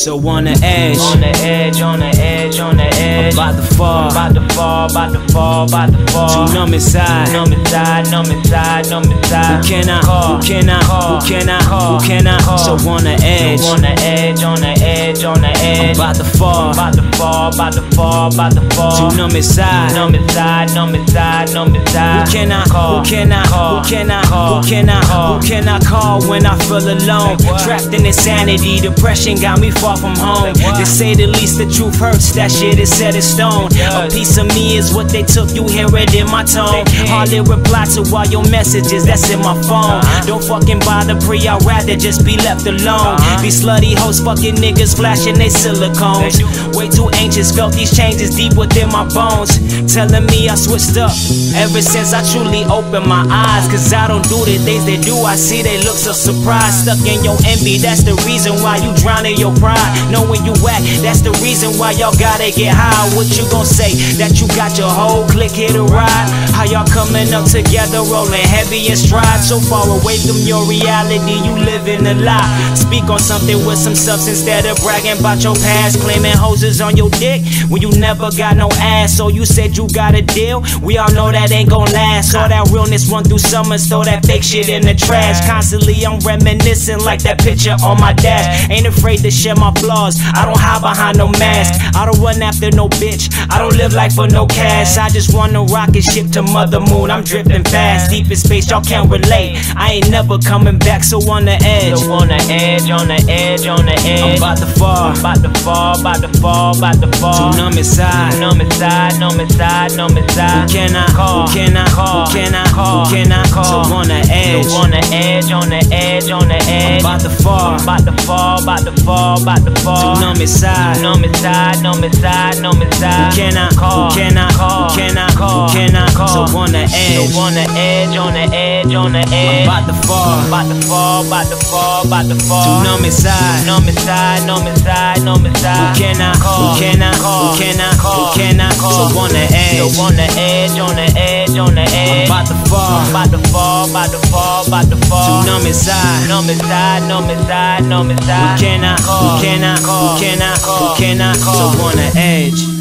So on the edge, On the edge, on the edge, on the edge. about to fall, About to fall, about to fall, about to fall. too numb inside. Numb inside, numb inside, numb inside. Who can I, call? who can I, call? who can I, call? who can I? call? So on the edge, on the edge, on the edge, on the edge. about to fall, About to fall, about to fall, about to fall. too numb inside. Numb inside, numb inside, numb inside. Who can I, call? who can I, call? who can I, call? who can I, call? who can I call when I feel alone? Trapped in insanity, depression got me far from home. To say the least, the truth hurts, that shit is set in stone. A piece of me is what they took, you hear it in my tone. They. Hardly reply to all your messages, that's in my phone. Uh-huh. Don't fucking bother Prie, I'd rather just be left alone. Uh-huh. These slutty hoes fucking niggas flashing they silicones. Way too anxious, felt these changes deep within my bones. Telling me I switched up ever since I truly opened my eyes. Cause I don't do the things they do, I see they look so surprised. Stuck in your envy, that's the reason why you drown in your pride. Knowing you whack, that's the reason why y'all gotta get high. What you gon' say? That you got your whole clique here to ride? How y'all coming up together, rolling heavy and stride? So far away from your reality, you living a lie. Speak on something with some substance instead of bragging about your past. Claiming hoses on your dick when you never got no ass. So you said you got a deal. We all know that ain't gon' last. All that realness run through summers, throw that fake shit in the trash. Constantly I'm reminiscing like that picture on my dash. Ain't afraid to share my flaws. I don't hide behind no mask. I don't run after no bitch. I don't live like for no cash. I just want a rocket ship to Mother Moon. I'm drifting fast, deep in space. Y'all can't relate. I ain't never coming back. So on the edge, So on the edge, on the edge, on the edge. I'm about to fall. About to fall, about to fall, about to fall. Too numb inside. Numb inside, numb inside, numb inside. Who can I? Call. Who can I? Call. Who can I? Call. Who can I? Call. So on the edge, So on the edge, on the edge, on the edge. about to fall. About to fall, about to fall, about to fall. Too numb inside. Numb inside, numb inside, numb inside. Who can I? Call. Who can I? Call. Who can I? Call. Who can I? Call. So on the edge, So on the edge, on the edge, on the edge. about to fall. About to fall, about to fall, about to fall. Too numb inside. Numb inside, numb inside, numb inside. Who can I? Call. Who can I? Call. Who can I? Call. Who can I? Call. So on the edge, So on the edge, on the edge, on the edge. about to fall. About to fall, about to fall, about to fall. Too numb inside. Numb inside, numb inside, numb inside. Who can I? Call. Who can I? Call. Who can I? Call. Who can I? Call. So on the edge.